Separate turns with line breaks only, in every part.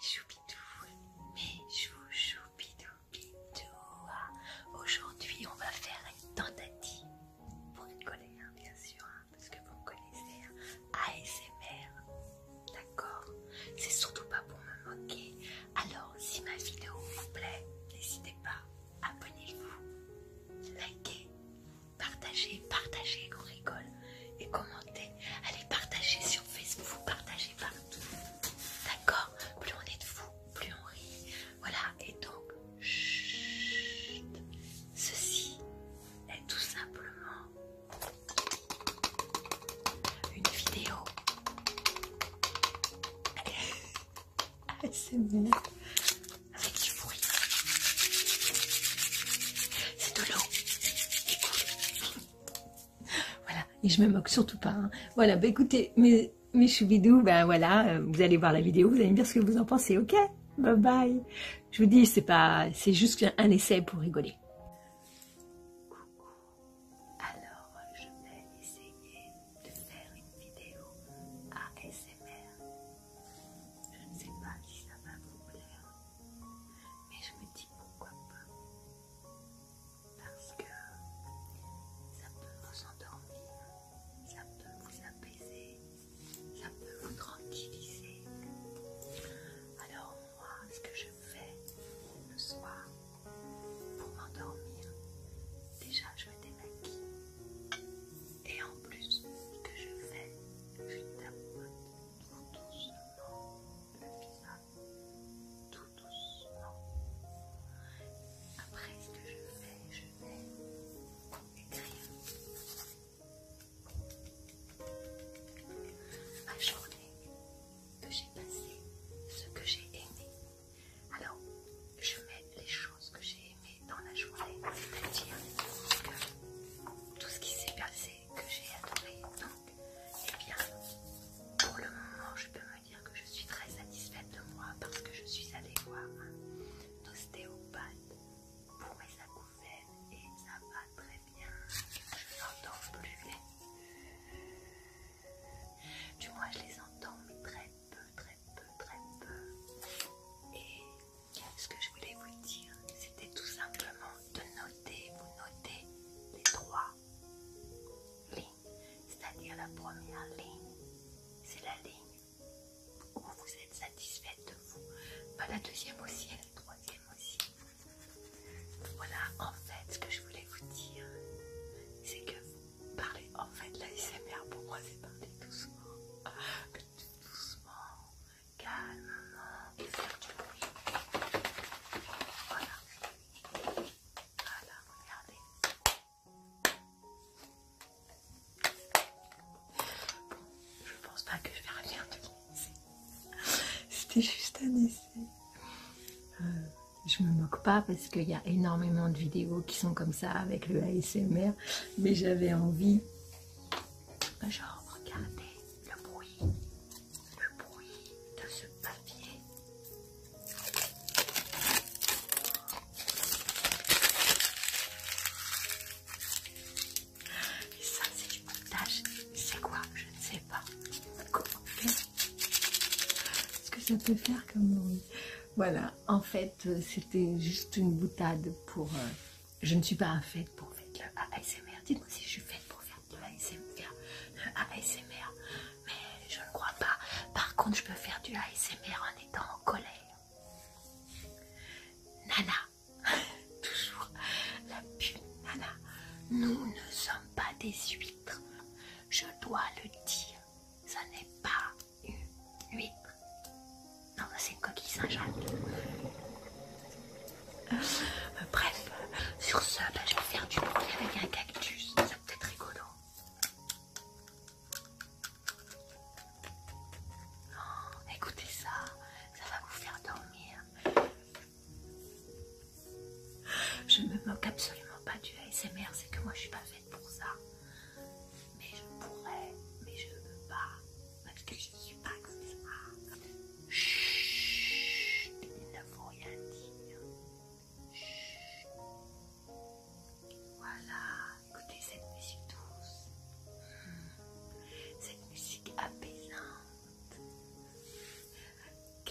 choupi. Avec du bruit. C'est de l'eau. Voilà. Et je me moque surtout pas. Hein. Voilà. Bah écoutez, mes, mes choubidous, ben voilà, euh, vous allez voir la vidéo, vous allez me dire ce que vous en pensez. Ok Bye bye. Je vous dis, c'est pas, c'est juste un essai pour rigoler. juste un essai. Euh, je me moque pas parce qu'il y a énormément de vidéos qui sont comme ça avec le ASMR, mais j'avais envie, bah, ça peut faire comme bruit. Voilà, en fait, euh, c'était juste une boutade pour... Euh, je ne suis pas faite pour faire de l'ASMR. Dites-moi si je suis faite pour faire de l'ASMR. Le ASMR, mais je ne crois pas. Par contre, je peux faire du ASMR en étant Euh, bref, sur ce, bah, je vais faire du bruit avec un cactus. Ça peut être rigolo. Oh, écoutez ça, ça va vous faire dormir. Je ne me moque absolument pas du ASMR, c'est que moi je suis pas faite pour ça.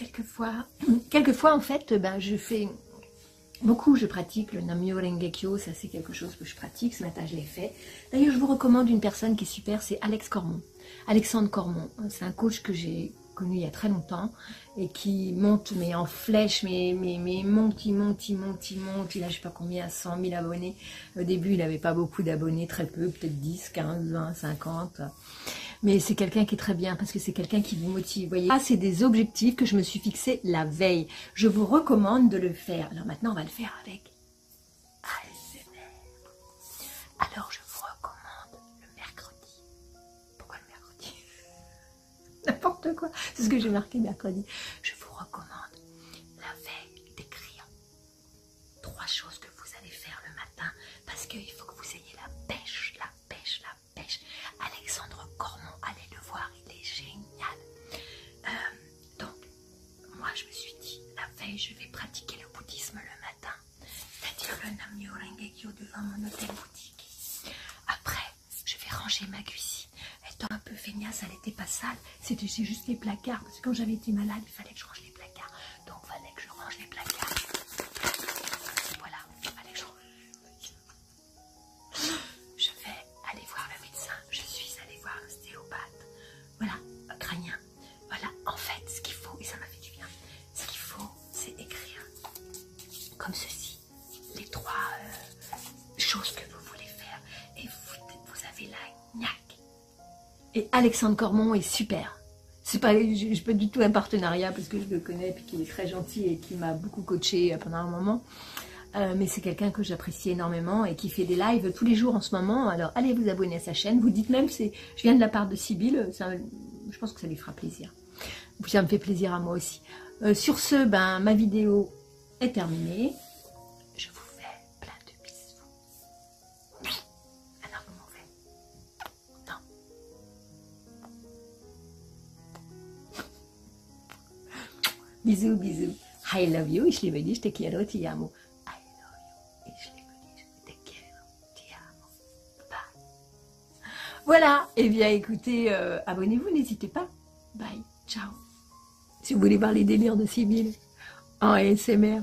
Quelquefois, quelquefois en fait, ben, je fais beaucoup, je pratique le Namyo Rengekyo, ça c'est quelque chose que je pratique, ce matin je l'ai fait. D'ailleurs, je vous recommande une personne qui est super, c'est Alex Cormon. Alexandre Cormon, c'est un coach que j'ai connu il y a très longtemps et qui monte mais en flèche, mais, mais, monte, il monte, il monte, il monte, il a je sais pas combien, 100 000 abonnés. Au début, il n'avait pas beaucoup d'abonnés, très peu, peut-être 10, 15, 20, 50. Mais c'est quelqu'un qui est très bien parce que c'est quelqu'un qui vous motive. Vous voyez, ah, c'est des objectifs que je me suis fixés la veille. Je vous recommande de le faire. Alors maintenant, on va le faire avec Alors je vous recommande le mercredi. Pourquoi le mercredi? N'importe quoi. C'est ce que j'ai marqué mercredi. Ranger ma cuisine. Étant un peu feignasse, elle n'était pas sale, c'était juste les placards, parce que quand j'avais été malade, il fallait que je range Et Alexandre Cormon est super. C'est pas, je, je pas du tout un partenariat parce que je le connais puis qu'il est très gentil et qui m'a beaucoup coaché pendant un moment. Euh, mais c'est quelqu'un que j'apprécie énormément et qui fait des lives tous les jours en ce moment. Alors allez vous abonner à sa chaîne. Vous dites même c'est, je viens de la part de Sybille. Je pense que ça lui fera plaisir. Ça me fait plaisir à moi aussi. Euh, sur ce, ben ma vidéo est terminée. Bisous, bisous. I love you. Liebe dich. Te quiero, te amo. Voilà, et eh bien écoutez, euh, abonnez-vous, n'hésitez pas. Bye, ciao. Si vous voulez voir les délires de Sibylle en ASMR.